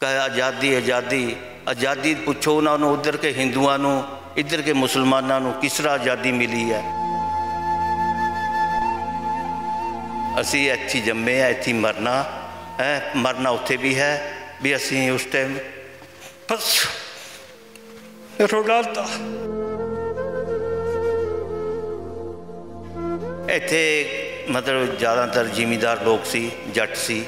ਕਹੇ, ਆਜ਼ਾਦੀ ਆਜ਼ਾਦੀ। ਆਜ਼ਾਦੀ ਪੁੱਛੋ ਉਹਨਾਂ ਨੂੰ, ਉਧਰ ਕੇ ਹਿੰਦੂਆਂ ਨੂੰ, ਇੱਧਰ ਕੇ ਮੁਸਲਮਾਨਾਂ ਨੂੰ ਕਿਸ ਤਰ੍ਹਾਂ ਆਜ਼ਾਦੀ ਮਿਲੀ ਹੈ? ਅਸੀਂ ਇੱਥੇ ਜੰਮੇ ਆ ਇੱਥੇ ਮਰਨਾ, ਹੈ, ਮਰਨਾ ਉੱਥੇ ਵੀ ਹੈ, ਵੀ ਅਸੀਂ ਉਸ ਟਾਈਮ ਬਸ ਰੋਡਾਲਤਾ ਇੱਥੇ ਮਤਲਬ ਜ਼ਿਆਦਾਤਰ ਜ਼ਿਮੀਦਾਰ ਲੋਕ ਸੀ, ਜੱਟ ਸੀ,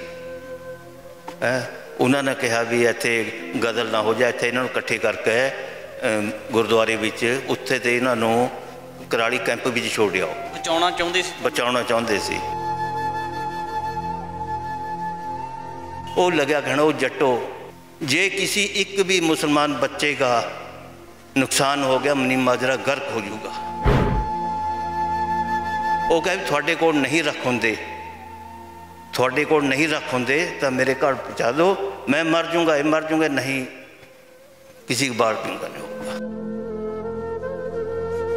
ਹੈ। ਉਹਨਾਂ ਨੇ ਕਿਹਾ ਵੀ ਇੱਥੇ ਗਦਲ ਨਾ ਹੋ ਜਾਏ ਇੱਥੇ ਇਹਨਾਂ ਨੂੰ ਇਕੱਠੇ ਕਰਕੇ ਗੁਰਦੁਆਰੇ ਵਿੱਚ ਉੱਥੇ ਤੇ ਇਹਨਾਂ ਨੂੰ ਕਰਾਲੀ ਕੈਂਪ ਵਿੱਚ ਛੋੜਿਓ ਬਚਾਉਣਾ ਚਾਹੁੰਦੇ ਸੀ? ਬਚਾਉਣਾ ਚਾਹੁੰਦੇ ਸੀ। ਉਹ ਲੱਗਿਆ ਉਹ ਜੱਟੋ ਜੇ ਕਿਸੇ ਇੱਕ ਵੀ ਮੁਸਲਮਾਨ ਬੱਚੇ ਦਾ ਨੁਕਸਾਨ ਹੋ ਗਿਆ ਮਨੀ ਮਾਜਰਾ ਗਰਕ ਹੋ ਜਾਊਗਾ। ਉਹ ਕਹੇ ਤੁਹਾਡੇ ਕੋਲ ਨਹੀਂ ਰੱਖ ਹੁੰਦੇ। ਤੁਹਾਡੇ ਕੋਲ ਨਹੀਂ ਰੱਖ ਹੁੰਦੇ ਤਾਂ ਮੇਰੇ ਘਰ ਪਹੁੰਚਾ ਦਿਓ। ਮੈਂ ਮਰ ਜਾਊਂਗਾ, ਇਹ ਮਰ ਜਾਊਂਗਾ, ਨਹੀਂ। ਕਿਸੇ ਦੀ ਬਾਤ ਪੀਊਂਗਾ ਨਹੀਂ ਹੋਊਗਾ?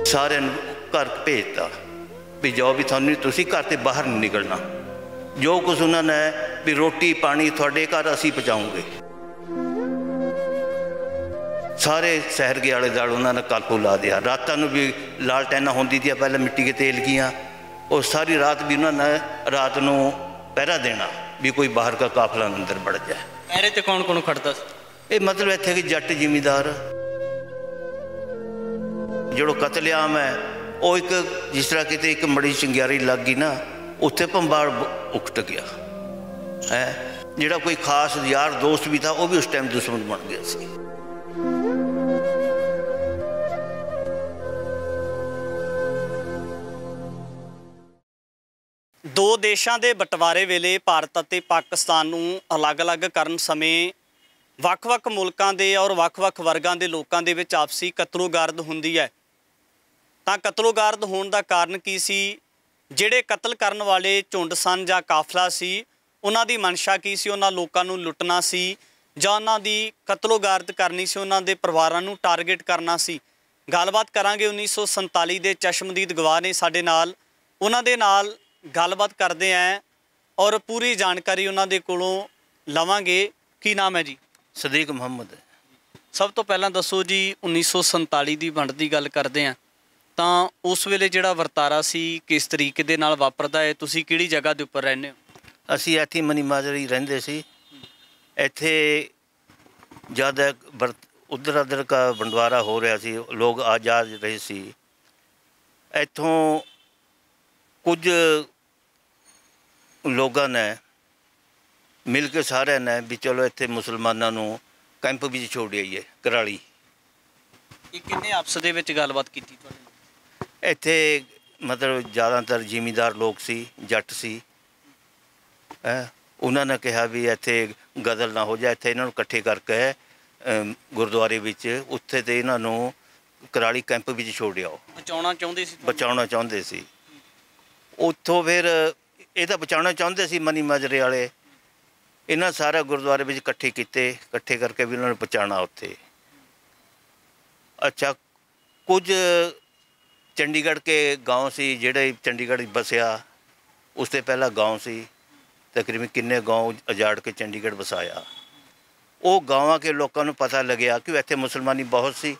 ਸਾਰਿਆਂ ਨੂੰ ਘਰ ਭੇਜਤਾ ਵੀ ਜਾਓ ਵੀ ਤੁਹਾਨੂੰ ਤੁਸੀਂ ਘਰ ਤੇ ਬਾਹਰ ਨਹੀਂ ਨਿਕਲਣਾ। ਜੋ ਕੁਝ ਉਹਨਾਂ ਨੇ ਵੀ ਰੋਟੀ ਪਾਣੀ ਤੁਹਾਡੇ ਘਰ ਅਸੀਂ ਪਹੁੰਚਾਉਂਗੇ। ਸਾਰੇ ਸ਼ਹਿਰ ਦੇ ਆਲੇ ਦਾਲ ਉਹਨਾਂ ਨੇ ਕਾਲਪੂ ਲਾ ਦਿਆ ਰਾਤਾਂ ਨੂੰ ਵੀ ਲਾਲਟੈਨਾ ਹੁੰਦੀ ਸੀ ਪਹਿਲਾਂ ਮਿੱਟੀ ਦੇ ਤੇਲ ਕੀਆਂ ਉਹ ਸਾਰੀ ਰਾਤ ਵੀ ਉਹਨਾਂ ਨੇ ਰਾਤ ਨੂੰ ਪਹਿਰਾ ਦੇਣਾ ਵੀ ਕੋਈ ਬਾਹਰ ਦਾ ਕਾਫਲਾ ਅੰਦਰ ਵੜ ਜਾਏ। ਪਹਿਰੇ ਤੇ ਕੌਣ ਕੌਣ ਖੜਦਾ ਸੀ? ਇਹ ਮਤਲਬ ਇੱਥੇ ਕਿ ਜੱਟ ਜ਼ਿਮੀਦਾਰ। ਜਿਹੜੋ ਕਤਲੇਆਮ ਹੈ ਉਹ ਇੱਕ ਜਿਸ ਤਰ੍ਹਾਂ ਕਿਤੇ ਇੱਕ ਮੜੀ ਚੰਗਿਆਰੀ ਲੱਗ ਗਈ ਨਾ ਉੱਥੇ ਭੰਬਾੜ ਉਕਟ ਗਿਆ। ਹੈ? ਜਿਹੜਾ ਕੋਈ ਖਾਸ ਯਾਰ ਦੋਸਤ ਵੀ ਥਾ ਉਹ ਵੀ ਉਸ ਟਾਈਮ ਦੁਸ਼ਮਣ ਬਣ ਗਿਆ ਸੀ। ਦੋ ਦੇਸ਼ਾਂ ਦੇ ਬਟਵਾਰੇ ਵੇਲੇ ਭਾਰਤ ਅਤੇ ਪਾਕਿਸਤਾਨ ਨੂੰ ਅਲੱਗ-ਅਲੱਗ ਕਰਨ ਸਮੇਂ ਵੱਖ-ਵੱਖ ਮੁਲਕਾਂ ਦੇ ਔਰ ਵੱਖ-ਵੱਖ ਵਰਗਾਂ ਦੇ ਲੋਕਾਂ ਦੇ ਵਿੱਚ ਆਪਸੀ ਕਤਲੋਗਾਰਦ ਹੁੰਦੀ ਹੈ। ਤਾਂ ਕਤਲੋਗਾਰਦ ਹੋਣ ਦਾ ਕਾਰਨ ਕੀ ਸੀ? ਜਿਹੜੇ ਕਤਲ ਕਰਨ ਵਾਲੇ ਝੁੰਡ ਸਨ ਜਾਂ ਕਾਫਲਾ ਸੀ, ਉਹਨਾਂ ਦੀ ਮਨਸ਼ਾ ਕੀ ਸੀ? ਉਹਨਾਂ ਲੋਕਾਂ ਨੂੰ ਲੁੱਟਣਾ ਸੀ ਜਾਂ ਉਹਨਾਂ ਦੀ ਕਤਲੋਗਾਰਦ ਕਰਨੀ ਸੀ? ਉਹਨਾਂ ਦੇ ਪਰਿਵਾਰਾਂ ਨੂੰ ਟਾਰਗੇਟ ਕਰਨਾ ਸੀ? ਗੱਲਬਾਤ ਕਰਾਂਗੇ 1947 ਦੇ ਚਸ਼ਮਦੀਦ ਗਵਾਹ ਨੇ ਸਾਡੇ ਨਾਲ। ਉਹਨਾਂ ਦੇ ਨਾਲ ਗੱਲਬਾਤ ਕਰਦੇ ਆਂ ਔਰ ਪੂਰੀ ਜਾਣਕਾਰੀ ਉਹਨਾਂ ਦੇ ਕੋਲੋਂ ਲਵਾਂਗੇ। ਕੀ ਨਾਮ ਹੈ ਜੀ? ਸਦੀਕ ਮੁਹੰਮਦ। ਸਭ ਤੋਂ ਪਹਿਲਾਂ ਦੱਸੋ ਜੀ 1947 ਦੀ ਵੰਡ ਦੀ ਗੱਲ ਕਰਦੇ ਆਂ। ਤਾਂ ਉਸ ਵੇਲੇ ਜਿਹੜਾ ਵਰਤਾਰਾ ਸੀ ਕਿਸ ਤਰੀਕੇ ਦੇ ਨਾਲ ਵਾਪਰਦਾ ਹੈ? ਤੁਸੀਂ ਕਿਹੜੀ ਜਗ੍ਹਾ ਦੇ ਉੱਪਰ ਰਹਿੰਦੇ ਹੋ? ਅਸੀਂ ਇੱਥੇ ਮਨੀ ਮਾਜਰੀ ਰਹਿੰਦੇ ਸੀ। ਇੱਥੇ ਜਦ ਉਧਰ ਅਧਰ ਦਾ ਬੰਡਵਾਰਾ ਹੋ ਰਿਹਾ ਸੀ। ਲੋਕ ਆਜ਼ਾਦ ਰਹੇ ਸੀ। ਇੱਥੋਂ ਕੁਝ ਲੋਕਾਂ ਨੇ ਮਿਲ ਕੇ ਸਾਰਿਆਂ ਨੇ ਵੀ ਚਲੋ ਇੱਥੇ ਮੁਸਲਮਾਨਾਂ ਨੂੰ ਕੈਂਪ ਵਿੱਚ ਛੋੜ ਆਈਏ ਕਰਾਲੀ। ਇਹ ਕਿੰਨੇ ਆਪਸ ਦੇ ਵਿੱਚ ਗੱਲਬਾਤ ਕੀਤੀ ਤੁਹਾਡੇ ਇੱਥੇ ਮਤਲਬ ਜ਼ਿਆਦਾਤਰ ਜ਼ਿਮੀਂਦਾਰ ਲੋਕ ਸੀ ਜੱਟ ਸੀ। ਹੈ ਉਹਨਾਂ ਨੇ ਕਿਹਾ ਵੀ ਇੱਥੇ ਗਦਲ ਨਾ ਹੋ ਜਾਏ ਇੱਥੇ ਇਹਨਾਂ ਨੂੰ ਇਕੱਠੇ ਕਰਕੇ ਗੁਰਦੁਆਰੇ ਵਿੱਚ ਉੱਥੇ ਤੇ ਇਹਨਾਂ ਨੂੰ ਕਰਾਲੀ ਕੈਂਪ ਵਿੱਚ ਛੋੜਿਓ ਬਚਾਉਣਾ ਚਾਹੁੰਦੇ ਸੀ? ਬਚਾਉਣਾ ਚਾਹੁੰਦੇ ਸੀ। ਉੱਥੋਂ ਫਿਰ ਇਹ ਤਾਂ ਬਚਾਉਣਾ ਚਾਹੁੰਦੇ ਸੀ ਮਨੀ ਮਾਜਰੇ ਵਾਲੇ ਇਹਨਾਂ ਸਾਰਾ ਗੁਰਦੁਆਰੇ ਵਿੱਚ ਇਕੱਠੇ ਕੀਤੇ ਇਕੱਠੇ ਕਰਕੇ ਵੀ ਉਹਨਾਂ ਨੂੰ ਪਹੁੰਚਾਉਣਾ ਉੱਥੇ ਅੱਛਾ ਕੁਝ ਚੰਡੀਗੜ੍ਹ ਕੇ گاؤں ਸੀ ਜਿਹੜੇ ਚੰਡੀਗੜ੍ਹ ਵਿੱਚ ਬਸਿਆ ਉਸ ਤੋਂ ਪਹਿਲਾਂ گاؤں ਸੀ ਤਕਰੀਬਨ ਕਿੰਨੇ گاؤں ਉਜਾੜ ਕੇ ਚੰਡੀਗੜ੍ਹ ਵਸਾਇਆ ਉਹ ਗਾਵਾਂ ਕੇ ਲੋਕਾਂ ਨੂੰ ਪਤਾ ਲੱਗਿਆ ਕਿ ਇੱਥੇ ਮੁਸਲਮਾਨੀ ਬਹੁਤ ਸੀ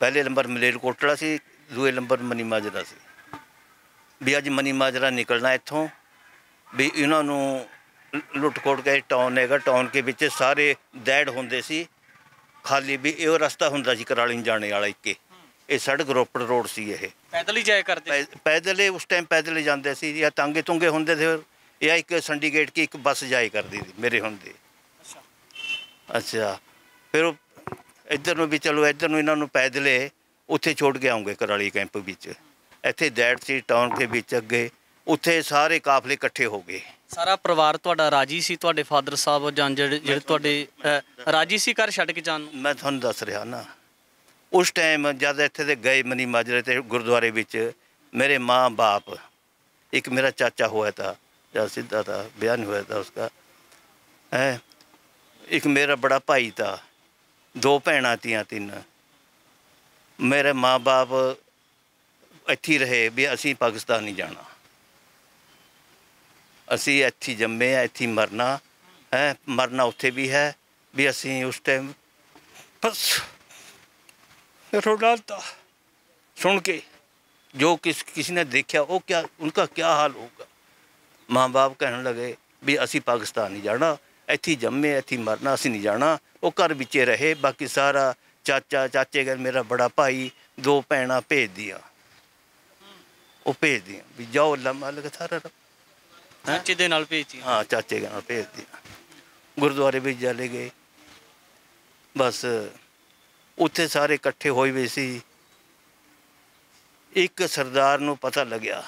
ਪਹਿਲੇ ਨੰਬਰ ਮਲੇਰਕੋਟਲਾ ਸੀ ਦੂਏ ਨੰਬਰ ਮਨੀ ਮਾਜਰਾ ਸੀ ਵੀ ਅੱਜ ਮਨੀ ਮਾਜਰਾ ਨਿਕਲਣਾ ਇੱਥੋਂ ਵੀ ਇਹਨਾਂ ਨੂੰ ਲੁੱਟ ਖੋਟ ਕੇ ਟਾਊਨ ਹੈਗਾ ਟਾਊਨ ਕੇ ਵਿੱਚ ਸਾਰੇ ਦੈੜ ਹੁੰਦੇ ਸੀ। ਖਾਲੀ ਵੀ ਇਹ ਰਸਤਾ ਹੁੰਦਾ ਸੀ ਕਰਾਲੀ ਨੂੰ ਜਾਣੇ ਵਾਲਾ ਇੱਕੇ। ਇਹ ਸੜਕ ਰੋਪੜ ਰੋਡ ਸੀ ਇਹ। ਪੈਦਲ ਹੀ ਜਾਇਆ ਕਰਦੇ ਪੈਦਲ ਹੀ ਉਸ ਟਾਈਮ ਪੈਦਲ ਹੀ ਜਾਂਦੇ ਸੀ ਜਾਂ ਤਾਂਗੇ ਤੁੰਗੇ ਹੁੰਦੇ ਸੀ। ਜਾਂ ਇੱਕ ਸੰਡੀਗੇਟ ਕੀ ਇੱਕ ਬੱਸ ਜਾਇਆ ਕਰਦੀ ਸੀ ਮੇਰੇ ਹੁੰਦੇ। ਅੱਛਾ। ਫਿਰ ਉਹ ਇੱਧਰ ਨੂੰ ਵੀ ਚਲੋ ਇੱਧਰ ਨੂੰ ਇਹਨਾਂ ਨੂੰ ਪੈਦਲੇ ਉੱਥੇ ਛੋੜ ਕੇ ਆਉਂਗੇ ਕਰਾਲੀ ਕੈਂਪ ਵਿੱਚ। ਇੱਥੇ ਦੈੜ ਸੀ ਟਾਊਨ ਦੇ ਵਿੱਚ ਅੱਗੇ। ਉੱਥੇ ਸਾਰੇ ਕਾਫਲੇ ਇਕੱਠੇ ਹੋ ਗਏ। ਸਾਰਾ ਪਰਿਵਾਰ ਤੁਹਾਡਾ ਰਾਜੀ ਸੀ? ਤੁਹਾਡੇ ਫਾਦਰ ਸਾਹਿਬ ਜਾਂ ਜਿਹੜੇ ਤੁਹਾਡੇ ਰਾਜੀ ਸੀ ਘਰ ਛੱਡ ਕੇ ਜਾਣ ਮੈਂ ਤੁਹਾਨੂੰ ਦੱਸ ਰਿਹਾ ਨਾ ਉਸ ਟਾਈਮ ਜਦ ਇੱਥੇ ਦੇ ਗਏ ਮਨੀ ਮਾਜਰੇ ਤੇ ਗੁਰਦੁਆਰੇ ਵਿੱਚ ਮੇਰੇ ਮਾਂ ਬਾਪ ਇੱਕ ਮੇਰਾ ਚਾਚਾ ਹੋਇਆ ਤਾਂ ਜਾਂ ਸਿੱਧਾ ਤਾਂ ਬਿਆਨ ਹੋਇਆ ਤਾਂ ਉਸਦਾ ਹੈ ਇੱਕ ਮੇਰਾ ਬੜਾ ਭਾਈ ਤਾਂ ਦੋ ਭੈਣਾਂ ਤੀਆਂ ਤਿੰਨ। ਮੇਰੇ ਮਾਂ ਬਾਪ ਇੱਥੇ ਰਹੇ ਵੀ ਅਸੀਂ ਪਾਕਿਸਤਾਨ ਨਹੀਂ ਜਾਣਾ। ਅਸੀਂ ਇੱਥੇ ਜੰਮੇ ਆ ਇੱਥੇ ਮਰਨਾ, ਹੈ, ਮਰਨਾ ਉੱਥੇ ਵੀ ਹੈ ਵੀ ਅਸੀਂ ਉਸ ਟਾਈਮ ਬਸ ਰੋਡਾਲਤਾ ਸੁਣ ਕੇ ਜੋ ਕਿਸ, ਕਿਸੇ ਨੇ ਦੇਖਿਆ ਉਹ ਕਿਆ, ਉਨਕਾ ਕਿਆ ਹਾਲ ਹੋਗਾ ਮਾਂ-ਬਾਪ ਕਹਿਣ ਲਗੇ ਵੀ ਅਸੀਂ ਪਾਕਿਸਤਾਨ ਨਹੀਂ ਜਾਣਾ, ਇੱਥੇ ਜੰਮੇ ਇੱਥੇ ਮਰਨਾ, ਅਸੀਂ ਨਹੀਂ ਜਾਣਾ। ਉਹ ਘਰ ਵਿੱਚੇ ਰਹੇ, ਬਾਕੀ ਸਾਰਾ ਚਾਚਾ ਚਾਚੇ ਘਰ ਮੇਰਾ ਬੜਾ ਭਾਈ, ਦੋ ਭੈਣਾਂ ਭੇਜਦੀਆਂ। ਉਹ ਭੇਜ ਦਿਆ ਵੀ ਜਾਓ ਅੱਲਾ ਮਾਲਕ ਸਾਰਾ ਰੱਬ। ਚਾਚੇ ਦੇ ਨਾਲ ਭੇਜਤੀ ਹਾਂ। ਚਾਚੇ ਘਰ ਭੇਜ ਦਿਆ ਗੁਰਦੁਆਰੇ ਵਿੱਚ ਚਲੇ ਗਏ। ਬਸ ਉੱਥੇ ਸਾਰੇ ਇਕੱਠੇ ਹੋਏ ਹੋਏ ਸੀ। ਇੱਕ ਸਰਦਾਰ ਨੂੰ ਪਤਾ ਲੱਗਿਆ।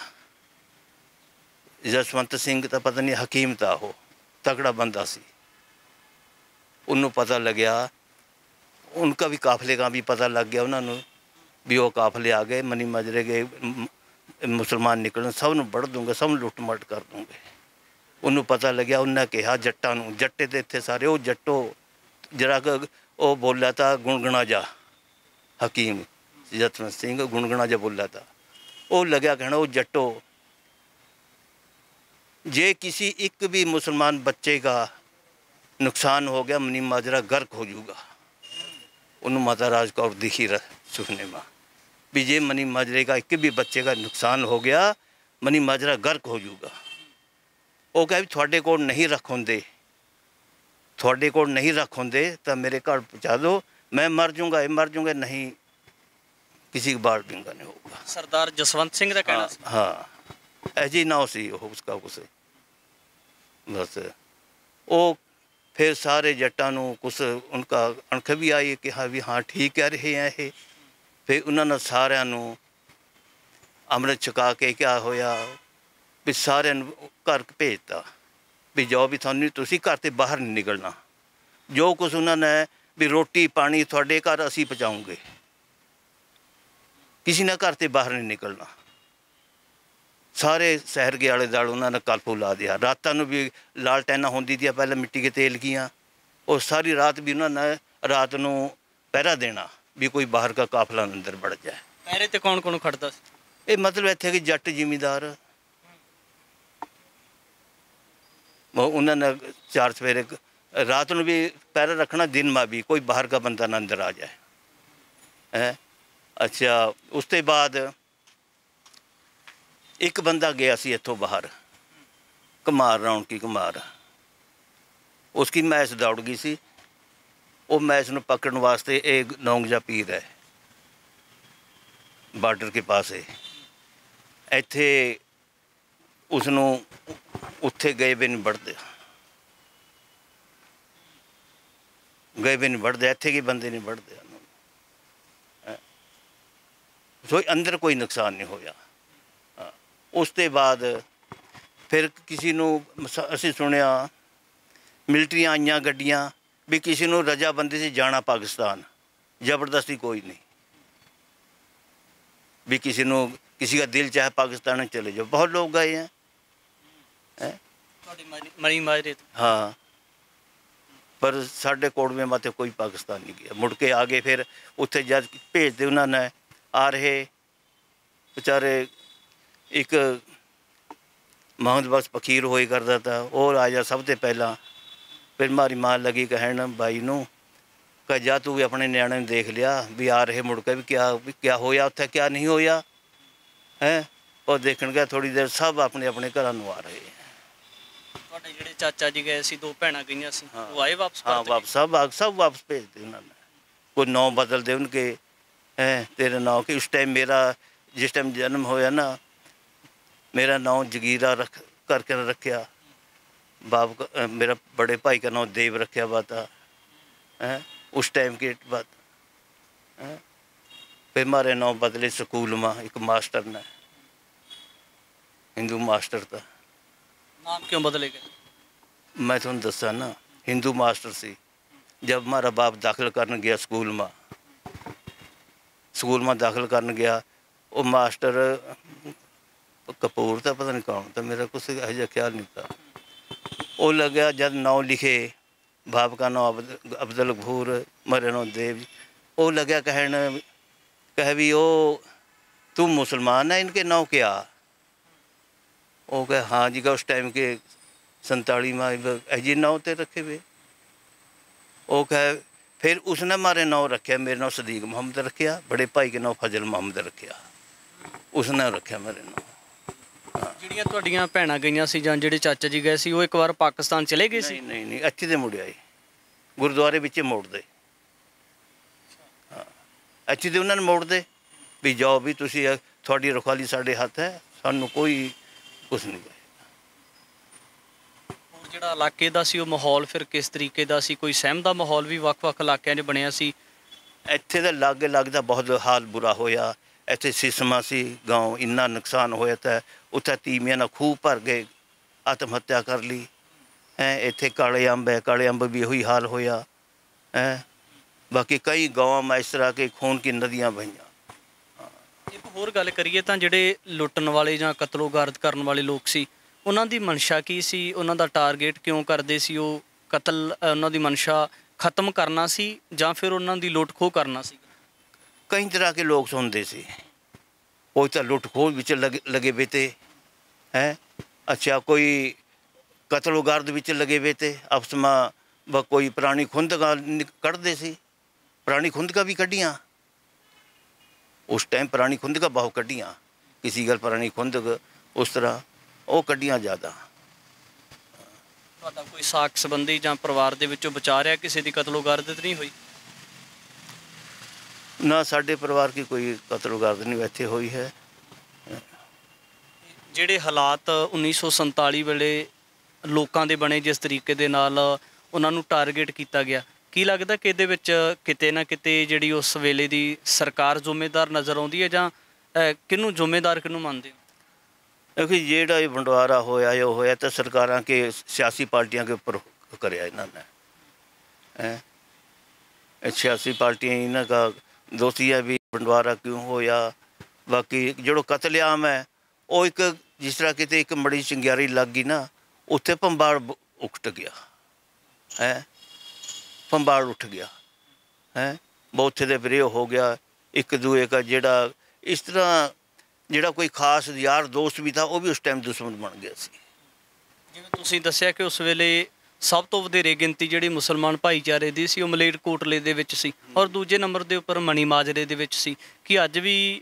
ਜਸਵੰਤ ਸਿੰਘ ਤਾਂ ਪਤਾ ਨਹੀਂ ਹਕੀਮ ਤਾਂ ਉਹ ਤਕੜਾ ਬੰਦਾ ਸੀ। ਉਹਨੂੰ ਪਤਾ ਲੱਗਿਆ। ਵੀ ਕਾਫਲੇ ਦਾ ਵੀ ਪਤਾ ਲੱਗ ਗਿਆ ਉਹਨਾਂ ਨੂੰ ਵੀ ਉਹ ਕਾਫਲੇ ਆ ਗਏ ਮਨੀ ਮਜਰੇ ਗਏ ਮੁਸਲਮਾਨ ਨਿਕਲਣ, ਸਭ ਨੂੰ ਵੜ ਦੂੰਗਾ, ਸਭ ਨੂੰ ਲੁੱਟ ਮਟ ਕਰ ਦੂੰਗੇ। ਉਹਨੂੰ ਪਤਾ ਲੱਗਿਆ, ਉਹਨਾਂ ਕਿਹਾ ਜੱਟਾਂ ਨੂੰ, ਜੱਟੇ ਤੇ ਇੱਥੇ ਸਾਰੇ, ਉਹ ਜੱਟੋ, ਜਿਹੜਾ ਕੁ, ਉਹ ਬੋਲਿਆ ਤਾਂ, ਗੁਣਗਣਾ ਜਾ, ਹਕੀਮ, ਜਤਨ ਸਿੰਘ, ਗੁਣਗਣਾ ਜਾ ਬੋਲਿਆ ਤਾਂ। ਉਹ ਲੱਗਿਆ ਕਹਿਣਾ, ਉਹ ਜੱਟੋ, ਜੇ ਕਿਸੇ ਇੱਕ ਵੀ ਮੁਸਲਮਾਨ ਬੱਚੇ ਦਾ ਨੁਕਸਾਨ ਹੋ ਗਿਆ ਮਨੀ ਮਾਜਰਾ ਗਰਕ ਹੋ ਜਾਊਗਾ। ਉਹਨੂੰ ਮਾਤਾ ਰਾਜ ਕੌਰ ਦਿਖੀ ਰ ਸੁਪਨੇ ਮਾ ਵੀ ਜੇ ਮਨੀ ਮਾਜਰੇ ਦਾ ਇੱਕ ਵੀ ਬੱਚੇ ਦਾ ਨੁਕਸਾਨ ਹੋ ਗਿਆ ਮਨੀ ਮਾਜਰਾ ਗਰਕ ਹੋ ਜਾਊਗਾ ਉਹ ਕਹੇ ਵੀ ਤੁਹਾਡੇ ਕੋਲ ਨਹੀਂ ਰੱਖ ਹੁੰਦੇ ਤੁਹਾਡੇ ਕੋਲ ਨਹੀਂ ਰੱਖ ਹੁੰਦੇ ਤਾਂ ਮੇਰੇ ਘਰ ਪਹੁੰਚਾ ਦਿਓ ਮੈਂ ਮਰ ਜਾਊਂਗਾ ਇਹ ਮਰ ਜਾਊਂਗਾ ਨਹੀਂ ਕਿਸੇ ਬਾਲ ਪਿੰਗਾ ਨਹੀਂ ਹੋਊਗਾ ਸਰਦਾਰ ਜਸਵੰਤ ਸਿੰਘ ਦਾ ਕਹਿਣਾ ਸੀ हाँ ऐसी नाव सी ਉਹ ਉਸਕਾ ਉਸੇ ਬਸ ਉਹ ਫਿਰ ਸਾਰੇ ਜੱਟਾਂ ਨੂੰ ਕੁਛ ਉਨਕਾ ਅਣਖ ਵੀ ਆਈ ਕਿ ਹਾਂ ਵੀ ਹਾਂ ਠੀਕ ਕਹਿ ਰਹੇ ਆ ਇਹ ਫਿਰ ਉਹਨਾਂ ਨੇ ਸਾਰਿਆਂ ਨੂੰ ਅੰਮ੍ਰਿਤ ਛਕਾ ਕੇ ਕਿਹਾ ਹੋਇਆ ਵੀ ਸਾਰਿਆਂ ਨੂੰ ਘਰ ਭੇਜਤਾ ਵੀ ਜਾਓ ਵੀ ਤੁਹਾਨੂੰ ਤੁਸੀਂ ਘਰ ਤੇ ਬਾਹਰ ਨਹੀਂ ਨਿਕਲਣਾ। ਜੋ ਕੁਛ ਉਹਨਾਂ ਨੇ ਵੀ ਰੋਟੀ ਪਾਣੀ ਤੁਹਾਡੇ ਘਰ ਅਸੀਂ ਪਹੁੰਚਾਉਂਗੇ। ਕਿਸੇ ਨੇ ਘਰ ਤੇ ਬਾਹਰ ਨਹੀਂ ਨਿਕਲਣਾ। ਸਾਰੇ ਸ਼ਹਿਰ ਦੇ ਆਲੇ ਦਾਲ ਉਹਨਾਂ ਨੇ ਕਲਪੂ ਲਾ ਦਿਆ। ਰਾਤਾਂ ਨੂੰ ਵੀ ਲਾਲਟੈਨਾ ਹੁੰਦੀ ਦੀਆਂ ਪਹਿਲਾਂ ਮਿੱਟੀ ਕੇ ਤੇਲ ਕੀਆਂ। ਉਹ ਸਾਰੀ ਰਾਤ ਵੀ ਉਹਨਾਂ ਨੇ ਰਾਤ ਨੂੰ ਪਹਿਰਾ ਦੇਣਾ। ਵੀ ਕੋਈ ਬਾਹਰ ਦਾ ਕਾਫਲਾ ਅੰਦਰ ਵੜ ਜਾਏ। ਪਹਿਰੇ ਤੇ ਕੌਣ ਕੌਣ ਖੜਦਾ ਸੀ? ਇਹ ਮਤਲਬ ਇੱਥੇ ਕਿ ਜੱਟ ਜ਼ਿਮੀਦਾਰ। ਉਹ ਉਹਨਾਂ ਨੇ ਚਾਰ ਸਵੇਰੇ ਰਾਤ ਨੂੰ ਵੀ ਪਹਿਰਾ ਰੱਖਣਾ ਦਿਨ ਮਾ ਵੀ ਕੋਈ ਬਾਹਰ ਦਾ ਬੰਦਾ ਨਾ ਅੰਦਰ ਆ ਜਾਏ। ਹੈ? ਅੱਛਾ ਉਸ ਤੋਂ ਬਾਅਦ ਇੱਕ ਬੰਦਾ ਗਿਆ ਸੀ ਇੱਥੋਂ ਬਾਹਰ। ਕੁਮਾਰ ਰੌਣਕੀ ਕੁਮਾਰ ਉਸकी ਮੈਚ ਦੌੜ ਗਈ ਸੀ। ਉਹ ਮੈਚ ਨੂੰ ਪਕੜਨ ਵਾਸਤੇ ਇਹ ਨੌਂਗ ਜਾਂ ਪੀਰ ਹੈ। ਬਾਰਡਰ ਕੇ ਪਾਸ। ਹੈ ਇੱਥੇ ਉਸ ਨੂੰ ਉੱਥੇ ਗਏ ਵੀ ਨਹੀਂ ਵੜਦੇ। ਗਏ ਵੀ ਨਹੀਂ ਵੜਦੇ, ਇੱਥੇ ਕੀ ਬੰਦੇ ਨਹੀਂ ਵੜਦੇ। ਉਹਨੂੰ। ਸੋ ਅੰਦਰ ਕੋਈ ਨੁਕਸਾਨ ਨਹੀਂ ਹੋਇਆ। ਉਸ ਤੋਂ ਬਾਅਦ ਫਿਰ ਕਿਸੇ ਨੂੰ ਅਸੀਂ ਸੁਣਿਆ, ਮਿਲਟਰੀਆਂ ਆਈਆਂ ਗੱਡੀਆਂ। ਵੀ ਕਿਸੇ ਨੂੰ ਰਜ਼ਾ ਬੰਦੀ ਸੀ ਜਾਣਾ ਪਾਕਿਸਤਾਨ ਜ਼ਬਰਦਸਤੀ ਕੋਈ ਨਹੀਂ। ਵੀ ਕਿਸੇ ਨੂੰ ਕਿਸੇ ਦਾ ਦਿਲ ਚਾਹੇ ਪਾਕਿਸਤਾਨ ਚਲੇ ਜਾਓ। ਬਹੁਤ ਲੋਕ ਗਏ हैं ਮਰੀ ਮਾਜਰੇ ਹਾਂ। ਪਰ ਸਾਡੇ ਕੋੜਵੇਂ ਮਾਤੇ ਕੋਈ ਪਾਕਿਸਤਾਨ ਨਹੀਂ ਗਿਆ। ਮੁੜ ਕੇ ਆ ਗਏ ਫਿਰ ਉੱਥੇ ਜਦ ਭੇਜਦੇ ਉਹਨਾਂ ਨੇ ਆ ਰਹੇ। ਵਿਚਾਰੇ ਇੱਕ ਮੁਹੰਮਦ ਬਖਸ਼ ਫਕੀਰ ਹੋਈ ਕਰਦਾ ਤਾਂ ਉਹ ਆਇਆ ਸਭ ਤੋਂ ਪਹਿਲਾਂ ਫਿਰ ਮਾਰੀ ਮਾਂ ਲੱਗੀ ਕਹਿਣ ਬਾਈ ਨੂੰ ਕਿ ਜਾ ਤੂੰ ਵੀ ਆਪਣੇ ਨਿਆਣੇ ਨੂੰ ਦੇਖ ਲਿਆ ਵੀ ਆ ਰਹੇ ਮੁੜ ਕੇ ਵੀ ਕਿਆ ਵੀ ਕਿਆ ਹੋਇਆ ਉੱਥੇ ਕਿਆ ਨਹੀਂ ਹੋਇਆ। ਹੈ? ਉਹ ਦੇਖਣ ਗਿਆ ਥੋੜੀ ਦੇਰ ਸਭ ਆਪਣੇ ਆਪਣੇ ਘਰਾਂ ਨੂੰ ਆ ਰਹੇ। ਤੁਹਾਡੇ ਜਿਹੜੇ ਚਾਚਾ ਜੀ ਗਏ ਸੀ ਦੋ ਭੈਣਾਂ ਗਈਆਂ ਸੀ ਉਹ ਆਏ ਵਾਪਸ ਹਾਂ ਵਾਪਸ ਸਭ ਆ ਸਭ ਵਾਪਸ ਭੇਜਦੇ ਉਹਨਾਂ ਨੇ। ਕੋਈ ਨਾਂ ਬਦਲ ਦੇ ਉਨਕੇ ਹੈ ਤੇਰਾ ਨਾਂ ਕਿ ਉਸ ਟਾਈਮ ਮੇਰਾ ਜਿਸ ਟਾਈਮ ਜਨਮ ਹੋਇਆ ਨਾ ਮੇਰਾ ਨਾਂ ਜਗੀਰਾ ਰੱਖ ਕਰਕੇ ਰੱਖਿਆ। बाप का अ, मेरा बड़े भाई का नाम देव रखा हुआ था हैं उस टाइम की बात हैं फिर हमारे नाम बदले स्कूल में एक मास्टर ने हिंदू मास्टर था ਨਾਮ ਕਿਉਂ ਬਦਲੇ ਗਏ मैं ਤੁਹਾਨੂੰ ਦੱਸਾਂ ਨਾ ਹਿੰਦੂ ਮਾਸਟਰ ਸੀ ਜਦ ਹਮਾਰਾ ਬਾਪ ਦਾਖਲ ਕਰਨ ਗਿਆ ਸਕੂਲ ਮਾ ਸਕੂਲ ਮਾ ਦਾਖਲ ਕਰਨ ਗਿਆ ਉਹ ਮਾਸਟਰ ਕਪੂਰ ਤਾਂ ਪਤਾ ਨਹੀਂ ਕੌਣ ਤਾਂ ਮੇਰਾ ਕੁਛ ਇਹੋ ਜਿਹਾ ਖਿਆਲ ਨਹੀਂ था वो लग्या जब नाव लिखे बाप का अब अब्दुल घूर मरनो देव वो लगा कहन कह भी ओ तू मुसलमान है इनके नाव क्या वो कह हाँ जी का उस टाइम के संताली माँ अजी नाव ते रखे हुए वो कह फिर उसने मारे नाव रखे मेरे नाव सदीक मोहम्मद रखा बड़े भाई के नाव फजल मोहम्मद रखा उसने रखे मेरे नाव ਜਿਹੜੀਆਂ ਤੁਹਾਡੀਆਂ ਭੈਣਾਂ ਗਈਆਂ ਸੀ ਜਾਂ ਜਿਹੜੇ ਚਾਚਾ ਜੀ ਗਏ ਸੀ ਉਹ ਇੱਕ ਵਾਰ ਪਾਕਿਸਤਾਨ ਚਲੇ ਗਏ ਸੀ? ਨਹੀਂ ਨਹੀਂ ਨਹੀਂ ਅੱਛੇ ਦੇ ਮੁੜਿਆ ਏ ਗੁਰਦੁਆਰੇ ਵਿੱਚ ਮੋੜਦੇ। ਅੱਛੇ ਦੇ ਉਹਨਾਂ ਨੇ ਮੋੜਦੇ ਵੀ ਜਾਓ ਵੀ ਤੁਸੀਂ ਤੁਹਾਡੀ ਰਖਵਾਲੀ ਸਾਡੇ ਹੱਥ ਹੈ ਸਾਨੂੰ ਕੋਈ ਕੁਛ ਨਹੀਂ ਜਿਹੜਾ ਇਲਾਕੇ ਦਾ ਸੀ ਉਹ ਮਾਹੌਲ ਫਿਰ ਕਿਸ ਤਰੀਕੇ ਦਾ ਸੀ? ਕੋਈ ਸਹਿਮ ਦਾ ਮਾਹੌਲ ਵੀ ਵੱਖ-ਵੱਖ ਇਲਾਕਿਆਂ 'ਚ ਬਣਿਆ ਸੀ? ਇੱਥੇ ਦਾ ਲਾਗੇ ਲੱਗਦਾ ਬਹੁਤ ਹਾਲ ਬੁਰਾ ਹੋਇਆ। ਇੱਥੇ ਸਿਸਮਾ ਸੀ گاؤں ਇੰਨਾ ਨੁਕਸਾਨ ਹੋਇਆ ਤਾਂ ਉੱਥੇ ਤੀਮੀਆਂ ਨਾਲ ਖੂਹ ਭਰ ਗਏ ਆਤਮ ਹੱਤਿਆ ਕਰ ਲਈ ਹੈ ਇੱਥੇ ਕਾਲੇ ਅੰਬ ਹੈ ਕਾਲੇ ਅੰਬ ਵੀ ਉਹੀ ਹਾਲ ਹੋਇਆ ਹੈ ਬਾਕੀ ਕਈ ਗਾਵਾਂ ਮੈਂ ਇਸ ਤਰ੍ਹਾਂ ਕੇ ਖੂਨ ਕੀ ਨਦੀਆਂ ਬਹੀਆਂ ਇੱਕ ਹੋਰ ਗੱਲ ਕਰੀਏ ਤਾਂ ਜਿਹੜੇ ਲੁੱਟਣ ਵਾਲੇ ਜਾਂ ਕਤਲੋਗਾਰਦ ਕਰਨ ਵਾਲੇ ਲੋਕ ਸੀ ਉਹਨਾਂ ਦੀ ਮਨਸ਼ਾ ਕੀ ਸੀ ਉਹਨਾਂ ਦਾ ਟਾਰਗੇਟ ਕਿਉਂ ਕਰਦੇ ਸੀ ਉਹ ਕਤਲ ਅ, ਉਹਨਾਂ ਦੀ ਮਨਸ਼ਾ ਖਤਮ ਕਰਨਾ ਸੀ ਜਾਂ ਫਿਰ ਉਹਨਾਂ ਦੀ ਲੁੱਟ ਖੋਹ ਕਰਨਾ ਸੀ ਕਈ ਤਰ੍ਹਾਂ ਕੇ ਲੋਕ ਸੁਣਦੇ ਸੀ। ਕੋਈ ਤਾਂ ਲੁੱਟ ਖੋਹ ਵਿੱਚ ਲਗੇ ਲਗੇ ਵੇ ਤੇ, ਹੈ? ਅੱਛਾ, ਕੋਈ ਕਤਲੋਗਰਦ ਵਿੱਚ ਲਗੇ ਵੇ ਤੇ, ਆਪਸ ਮਾ, ਬ ਕੋਈ ਪੁਰਾਣੀ ਖੁੰਦਕਾਂ ਨਿਕ- ਕੱਢਦੇ ਸੀ। ਪੁਰਾਣੀ ਖੁੰਦਕਾਂ ਵੀ ਕੱਢੀਆਂ। ਉਸ ਟਾਈਮ ਪੁਰਾਣੀ ਖੁੰਦਕਾਂ ਬਹੁਤ ਕੱਢੀਆਂ। ਕਿਸੇ ਗੱਲ ਪੁਰਾਣੀ ਖੁੰਦਕ ਉਸ ਤਰ੍ਹਾਂ ਉਹ ਕੱਢੀਆਂ ਜ਼ਿਆਦਾ। ਤੁਹਾਡਾ ਕੋਈ ਸਾਖ ਸੰਬੰਧੀ ਜਾਂ ਪਰਿਵਾਰ ਦੇ ਵਿੱਚੋਂ ਵਿਚਾਰਿਆ ਕਿਸੇ ਦੀ ਕਤਲੋਗਰਦ ਨਹੀਂ ਹੋਈ? ਨਾ ਸਾਡੇ ਪਰਿਵਾਰ ਕੀ ਕੋਈ ਕਤਲ ਉਗਾਰਦ ਨਹੀਂ ਇੱਥੇ ਹੋਈ ਹੈ। ਜਿਹੜੇ ਹਾਲਾਤ 1947 ਵੇਲੇ ਲੋਕਾਂ ਦੇ ਬਣੇ ਜਿਸ ਤਰੀਕੇ ਦੇ ਨਾਲ ਉਹਨਾਂ ਨੂੰ ਟਾਰਗੇਟ ਕੀਤਾ ਗਿਆ ਕੀ ਲੱਗਦਾ ਕਿ ਇਹਦੇ ਵਿੱਚ ਕਿਤੇ ਨਾ ਕਿਤੇ ਜਿਹੜੀ ਉਸ ਵੇਲੇ ਦੀ ਸਰਕਾਰ ਜ਼ਿੰਮੇਦਾਰ ਨਜ਼ਰ ਆਉਂਦੀ ਹੈ ਜਾਂ ਕਿਹਨੂੰ ਜ਼ਿੰਮੇਦਾਰ ਕਿਹਨੂੰ ਮੰਨਦੇ ਹੋ? ਕਿਉਂਕਿ ਜਿਹੜਾ ਇਹ ਬੰਡਵਾਰਾ ਹੋਇਆ ਇਹ ਹੋਇਆ ਤਾਂ ਸਰਕਾਰਾਂ ਕੇ ਸਿਆਸੀ ਪਾਰਟੀਆਂ ਕੇ ਉੱਪਰ ਕਰਿਆ ਇਹਨਾਂ ਨੇ। ਹੈ? ਸਿਆਸੀ ਪਾਰਟੀਆਂ ਇਹਨਾਂ ਦਾ ਦੋਸ਼ੀ ਹੈ ਵੀ ਬੰਡਵਾਰਾ ਕਿਉਂ ਹੋਇਆ? ਬਾਕੀ ਜਿਹੜਾ ਕਤਲੇਆਮ ਹੈ, ਉਹ ਇੱਕ ਜਿਸ ਤਰ੍ਹਾਂ ਕਿਤੇ ਇੱਕ ਮੜੀ ਚੰਗਿਆਰੀ ਲੱਗ ਗਈ ਨਾ, ਉੱਥੇ ਭੰਬਾੜ ਬ- ਉੱਠ ਗਿਆ। ਹੈ? ਭੰਬਾੜ ਉੱਠ ਗਿਆ। ਹੈ? ਬਹੁਤੇ ਦੇ ਵਿਰੇਹ ਹੋ ਗਿਆ। ਇੱਕ ਦੂਏ ਦਾ ਜਿਹੜਾ ਇਸ ਤਰ੍ਹਾਂ ਜਿਹੜਾ ਕੋਈ ਖਾਸ ਯਾਰ ਦੋਸਤ ਵੀ ਥਾ ਉਹ ਵੀ ਉਸ ਟਾਈਮ ਦੁਸ਼ਮਣ ਬਣ ਗਿਆ ਸੀ। ਜਿਵੇਂ ਤੁਸੀਂ ਦੱਸਿਆ ਕਿ ਉਸ ਵੇਲੇ ਸਭ ਤੋਂ ਵਧੇਰੇ ਗਿਣਤੀ ਜਿਹੜੀ ਮੁਸਲਮਾਨ ਭਾਈਚਾਰੇ ਦੀ ਸੀ, ਉਹ ਮਲੇਰਕੋਟਲੇ ਦੇ ਵਿੱਚ ਸੀ ਔਰ ਦੂਜੇ ਨੰਬਰ ਦੇ ਉੱਪਰ ਮਣੀ ਮਾਜਰੇ ਦੇ ਵਿੱਚ ਸੀ ਕਿ ਅੱਜ ਵੀ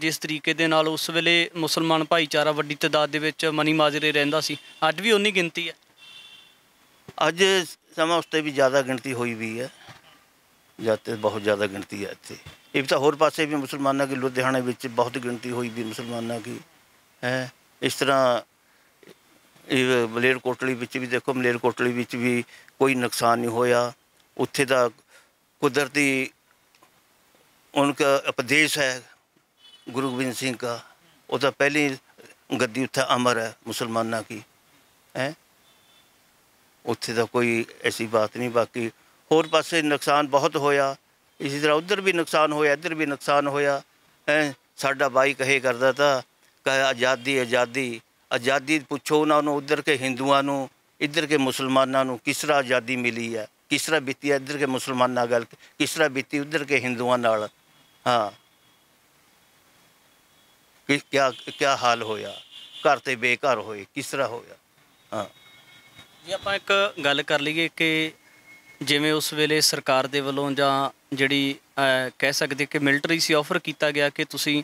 ਜਿਸ ਤਰੀਕੇ ਦੇ ਨਾਲ ਉਸ ਵੇਲੇ ਮੁਸਲਮਾਨ ਭਾਈਚਾਰਾ ਵੱਡੀ ਤਾਦਾਦ ਦੇ ਵਿੱਚ ਮਨੀ ਮਾਜਰੇ ਰਹਿੰਦਾ ਸੀ, ਅੱਜ ਵੀ ਉਨੀ ਗਿਣਤੀ ਹੈ? ਅੱਜ ਸਮਾਂ ਉਸ ਤੇ ਵੀ ਜ਼ਿਆਦਾ ਗਿਣਤੀ ਹੋਈ ਵੀ ਹੈ ਜਦ ਤੇ ਬਹੁਤ ਜ਼ਿਆਦਾ ਗਿਣਤੀ ਹੈ ਇੱਥੇ। ਇਹ ਤਾਂ ਹੋਰ ਪਾਸੇ ਵੀ ਮੁਸਲਮਾਨਾਂ ਦੀ ਲੁਧਿਆਣੇ ਵਿੱਚ ਬਹੁਤ ਗਿਣਤੀ ਹੋਈ ਵੀ ਮੁਸਲਮਾਨਾਂ ਦੀ ਹੈ, ਇਸ ਤਰ੍ਹਾਂ ਇਹ ਮਲੇਰਕੋਟਲੀ ਵਿੱਚ ਵੀ ਦੇਖੋ ਮਲੇਰਕੋਟਲੀ ਵਿੱਚ ਵੀ ਕੋਈ ਨੁਕਸਾਨ ਨਹੀਂ ਹੋਇਆ। ਉੱਥੇ ਦਾ ਕੁਦਰਤੀ ਉਨਕਾ ਉਪਦੇਸ਼ ਹੈ ਗੁਰੂ ਗੋਬਿੰਦ ਸਿੰਘ ਕਾ ਉਹ ਤਾਂ ਪਹਿਲੀ ਗੱਦੀ ਉੱਥੇ ਅਮਰ ਹੈ ਮੁਸਲਮਾਨਾਂ ਕੀ ਹੈ। ਉੱਥੇ ਤਾਂ ਕੋਈ ਐਸੀ ਬਾਤ ਨਹੀਂ, ਬਾਕੀ ਹੋਰ ਪਾਸੇ ਨੁਕਸਾਨ ਬਹੁਤ ਹੋਇਆ। ਇਸੇ ਤਰ੍ਹਾਂ ਉਧਰ ਵੀ ਨੁਕਸਾਨ ਹੋਇਆ, ਇੱਧਰ ਵੀ ਨੁਕਸਾਨ ਹੋਇਆ, ਹੈ। ਸਾਡਾ ਬਾਈ ਕਹੇ ਕਰਦਾ ਤਾ, ਕਹੇ ਆਜ਼ਾਦੀ ਆਜ਼ਾਦੀ। ਆਜ਼ਾਦੀ ਪੁੱਛੋ ਉਹਨਾਂ ਨੂੰ ਉਧਰ ਕੇ ਹਿੰਦੂਆਂ ਨੂੰ, ਇੱਧਰ ਕੇ ਮੁਸਲਮਾਨਾਂ ਨੂੰ ਕਿਸ ਤਰ੍ਹਾਂ ਆਜ਼ਾਦੀ ਮਿਲੀ ਹੈ, ਕਿਸ ਤਰ੍ਹਾਂ ਬੀਤੀ ਇੱਧਰ ਕੇ ਮੁਸਲਮਾਨਾਂ ਗੱਲ, ਕਿਸ ਤਰ੍ਹਾਂ ਬੀਤੀ ਉਧਰ ਕੇ ਹਿੰਦੂਆਂ ਨਾਲ, ਹਾਂ। ਕਿ ਕਿਆ ਕਿਆ ਹਾਲ ਹੋਇਆ, ਘਰ ਤੇ ਬੇਘਰ ਹੋਏ, ਕਿਸ ਤਰ੍ਹਾਂ ਹੋਇਆ, ਹਾਂ। ਜੇ, ਆਪਾਂ ਇੱਕ ਗੱਲ ਕਰ ਲਈਏ ਕਿ ਜਿਵੇਂ ਉਸ ਵੇਲੇ ਸਰਕਾਰ ਦੇ ਵੱਲੋਂ ਜਾਂ ਜਿਹੜੀ ਕਹਿ ਸਕਦੇ ਕਿ ਮਿਲਟਰੀ ਸੀ ਆਫਰ ਕੀਤਾ ਗਿਆ ਕਿ ਤੁਸੀਂ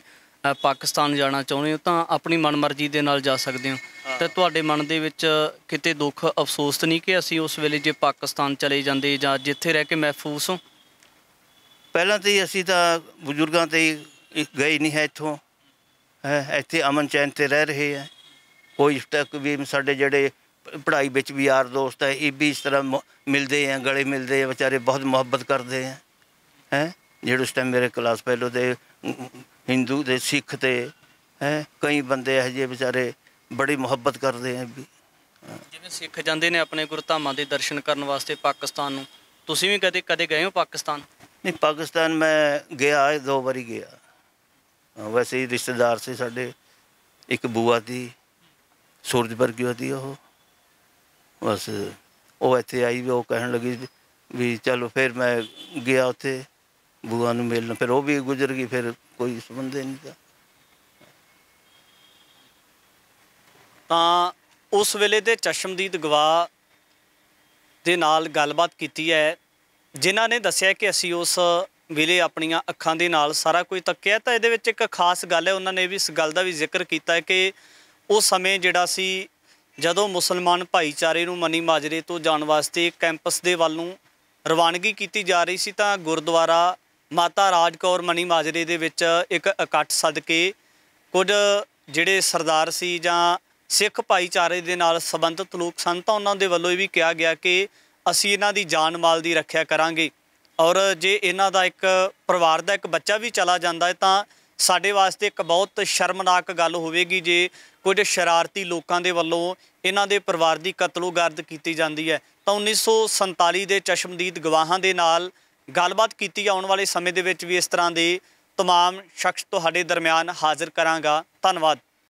ਪਾਕਿਸਤਾਨ ਜਾਣਾ ਚਾਹੁੰਦੇ ਹੋ ਤਾਂ ਆਪਣੀ ਮਨਮਰਜ਼ੀ ਦੇ ਨਾਲ ਜਾ ਸਕਦੇ ਹੋ। ਤੇ ਤੁਹਾਡੇ ਮਨ ਦੇ ਵਿੱਚ ਕਿਤੇ ਦੁੱਖ ਅਫਸੋਸ ਨਹੀਂ ਕਿ ਅਸੀਂ ਉਸ ਵੇਲੇ ਜੇ ਪਾਕਿਸਤਾਨ ਚਲੇ ਜਾਂਦੇ ਜਾਂ ਜਿੱਥੇ ਰਹਿ ਕੇ ਮਹਿਫੂਜ਼ ਹੋ? ਪਹਿਲਾਂ ਤੇ ਹੀ ਅਸੀਂ ਤਾਂ ਬਜ਼ੁਰਗਾਂ ਤੇ ਹੀ ਗਏ ਨਹੀਂ ਹੈ ਇੱਥੋਂ। ਹੈ ਇੱਥੇ ਅਮਨ ਚੈਨ ਤੇ ਰਹਿ ਰਹੇ ਹੈ। ਕੋਈ ਇਸ ਤੱਕ ਵੀ ਸਾਡੇ ਜਿਹੜੇ ਪੜ੍ਹਾਈ ਵਿੱਚ ਵੀ ਯਾਰ ਦੋਸਤ ਹੈ ਇਹ ਵੀ ਇਸ ਤਰ੍ਹਾਂ ਮਿਲਦੇ ਹੈ ਗਲੇ ਮਿਲਦੇ ਹੈ ਵਿਚਾਰੇ ਬਹੁਤ ਮੁਹੱਬਤ ਕਰਦੇ ਹੈ। ਹੈ? ਜਿਹੜੇ ਉਸ ਟਾਈਮ ਮੇਰੇ ਕਲਾਸ ਫੈਲੋ ਦੇ ਹਿੰਦੂ ਦੇ ਸਿੱਖ ਤੇ ਹੈ ਕਈ ਬੰਦੇ ਇਹੋ ਜਿਹੇ ਵਿਚਾਰੇ ਬੜੀ ਮੁਹੱਬਤ ਕਰਦੇ ਹੈ ਵੀ। ਜਿਵੇਂ ਸਿੱਖ ਜਾਂਦੇ ਨੇ ਆਪਣੇ ਗੁਰਧਾਮਾਂ ਦੇ ਦਰਸ਼ਨ ਕਰਨ ਵਾਸਤੇ ਪਾਕਿਸਤਾਨ ਨੂੰ ਤੁਸੀਂ ਵੀ ਕਦੇ ਕਦੇ ਗਏ ਹੋ ਪਾਕਿਸਤਾਨ? ਨਹੀਂ ਪਾਕਿਸਤਾਨ ਮੈਂ ਗਿਆ ਦੋ ਵਾਰੀ ਗਿਆ। ਵੈਸੇ ਹੀ ਰਿਸ਼ਤੇਦਾਰ ਸੀ ਸਾਡੇ ਇੱਕ ਬੂਆ ਦੀ ਸੂਰਜ ਵਰਗੀ ਉਹਦੀ ਉਹ। ਬਸ ਉਹ ਇੱਥੇ ਆਈ ਵੀ ਉਹ ਕਹਿਣ ਲੱਗੀ ਵੀ ਚਲੋ ਫਿਰ ਮੈਂ ਗਿਆ ਉੱਥੇ। ਬੂਆ ਨੂੰ ਮਿਲਣ, ਫਿਰ ਉਹ ਵੀ ਗੁਜ਼ਰ ਗਈ, ਫਿਰ ਕੋਈ ਸੰਬੰਧ ਨਹੀਂ ਤਾਂ। ਤਾਂ ਉਸ ਵੇਲੇ ਦੇ ਚਸ਼ਮਦੀਦ ਗਵਾ ਦੇ ਨਾਲ ਗੱਲਬਾਤ ਕੀਤੀ ਹੈ, ਜਿਨ੍ਹਾਂ ਨੇ ਦੱਸਿਆ ਕਿ ਅਸੀਂ ਉਸ ਵੇਲੇ ਆਪਣੀਆਂ ਅੱਖਾਂ ਦੇ ਨਾਲ ਸਾਰਾ ਕੁਝ ਤੱਕਿਆ ਤਾਂ ਇਹਦੇ ਵਿੱਚ ਇੱਕ ਖਾਸ ਗੱਲ ਹੈ, ਉਹਨਾਂ ਨੇ ਵੀ ਇਸ ਗੱਲ ਦਾ ਵੀ ਜ਼ਿਕਰ ਕੀਤਾ ਹੈ ਕਿ ਉਹ ਸਮੇਂ ਜਿਹੜਾ ਸੀ, ਜਦੋਂ ਮੁਸਲਮਾਨ ਭਾਈਚਾਰੇ ਨੂੰ ਮਨੀ ਮਾਜਰੇ ਤੋਂ ਜਾਣ ਵਾਸਤੇ ਕੈਂਪਸ ਦੇ ਵੱਲ ਨੂੰ ਰਵਾਨਗੀ ਕੀਤੀ ਜਾ ਰਹੀ ਸੀ, ਤਾਂ ਗੁਰਦੁਆਰਾ ਮਾਤਾ ਰਾਜ ਕੌਰ ਮਨੀ ਮਾਜਰੇ ਦੇ ਵਿੱਚ ਇੱਕ ਇਕੱਠ ਸੱਦ ਕੇ ਕੁਝ ਜਿਹੜੇ ਸਰਦਾਰ ਸੀ ਜਾਂ ਸਿੱਖ ਭਾਈਚਾਰੇ ਦੇ ਨਾਲ ਸੰਬੰਧਿਤ ਲੋਕ ਸਨ, ਤਾਂ ਉਹਨਾਂ ਦੇ ਵੱਲੋਂ ਇਹ ਵੀ ਕਿਹਾ ਗਿਆ ਕਿ ਅਸੀਂ ਇਹਨਾਂ ਦੀ ਜਾਨ ਮਾਲ ਦੀ ਰੱਖਿਆ ਕਰਾਂਗੇ। ਔਰ ਜੇ ਇਹਨਾਂ ਦਾ ਇੱਕ ਪਰਿਵਾਰ ਦਾ ਇੱਕ ਬੱਚਾ ਵੀ ਚਲਾ ਜਾਂਦਾ ਹੈ, ਤਾਂ ਸਾਡੇ ਵਾਸਤੇ ਇੱਕ ਬਹੁਤ ਸ਼ਰਮਨਾਕ ਗੱਲ ਹੋਵੇਗੀ ਜੇ ਕੁਝ ਸ਼ਰਾਰਤੀ ਲੋਕਾਂ ਦੇ ਵੱਲੋਂ ਇਹਨਾਂ ਦੇ ਪਰਿਵਾਰ ਦੀ ਕਤਲੋਗਰਦ ਕੀਤੀ ਜਾਂਦੀ ਹੈ। ਤਾਂ 1947 ਦੇ ਚਸ਼ਮਦੀਦ ਗਵਾਹਾਂ ਦੇ ਨਾਲ ਗੱਲਬਾਤ ਕੀਤੀ ਆਉਣ ਵਾਲੇ ਸਮੇਂ ਦੇ ਵਿੱਚ ਵੀ ਇਸ ਤਰ੍ਹਾਂ ਦੇ तमाम ਸ਼ਖਸ ਤੁਹਾਡੇ ਦਰਮਿਆਨ ਹਾਜ਼ਰ ਕਰਾਂਗਾ ਧੰਨਵਾਦ